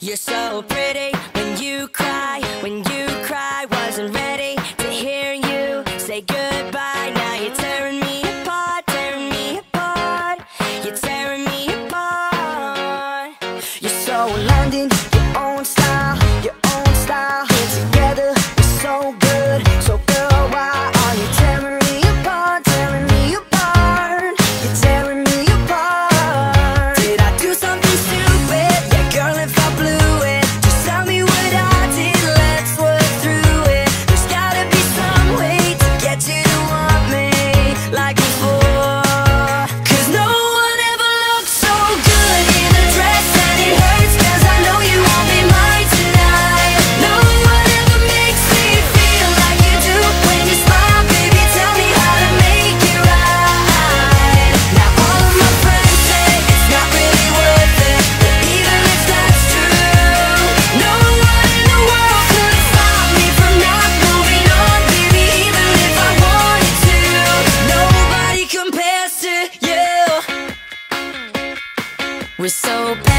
You're so pretty when you cry, when you cry. Wasn't ready to hear you say goodbye. Now you're tearing me apart, tearing me apart. You're tearing me apart. You're so London.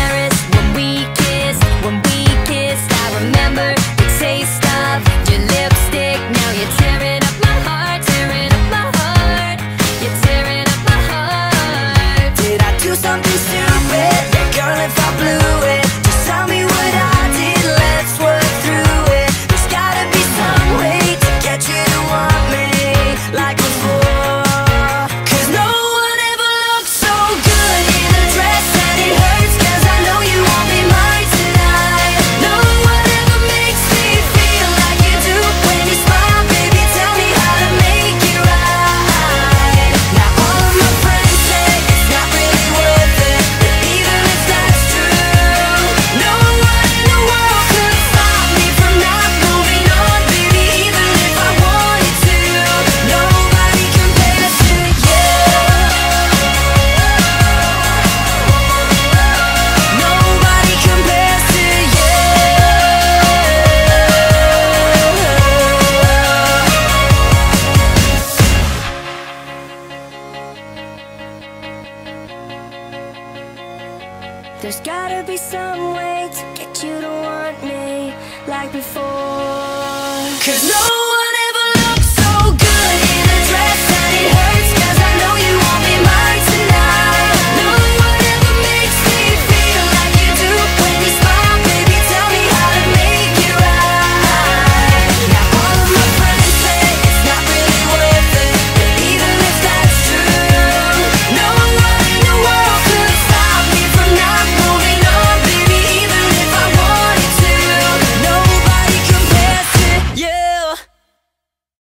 When we kissed, when we kissed I remember the taste of your lips. There's gotta be some way to get you to want me like before. Cause no